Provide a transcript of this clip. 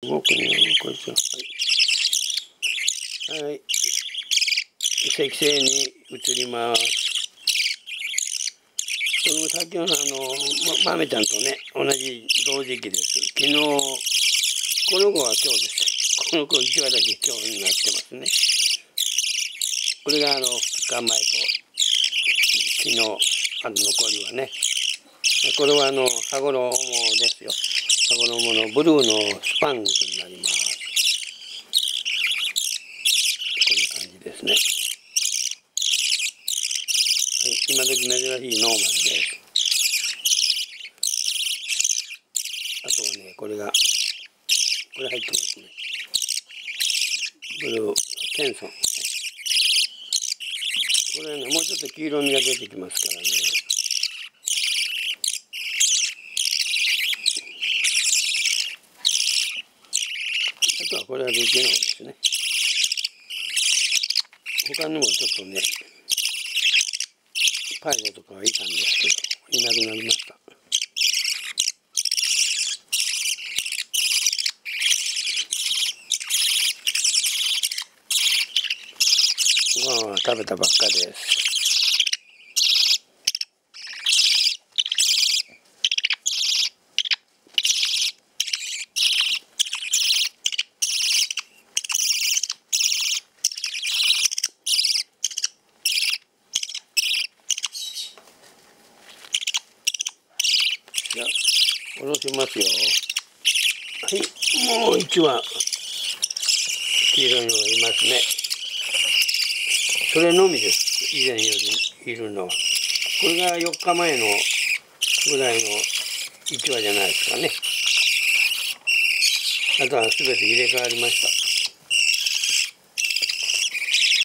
動くね、こいつは。はい。はい。赤星に移ります。このさっきのあの、ま、豆ちゃんとね、同じ同時期です。昨日、この子は今日です。この子1羽だけ今日になってますね。これがあの、2日前と、昨日、あの残りはね。これはあの、羽衣ですよ。ブルーのスパングルになります。こんな感じですね。はい、今時珍しいノーマルです。あとはね、これが、これ入ってますね。ブルー、ケンソン。これね、もうちょっと黄色みが出てきますからね。あとはこれはルーキーのですね。他にもちょっとね、パイロとかはいたんですけど、いなくなりました。ご飯は食べたばっかです。じゃ下ろしますよ。はいもう1羽黄色いのがいますね。それのみです。以前よりいるのは。これが4日前のぐらいの1羽じゃないですかね。あとは全て入れ替わりました。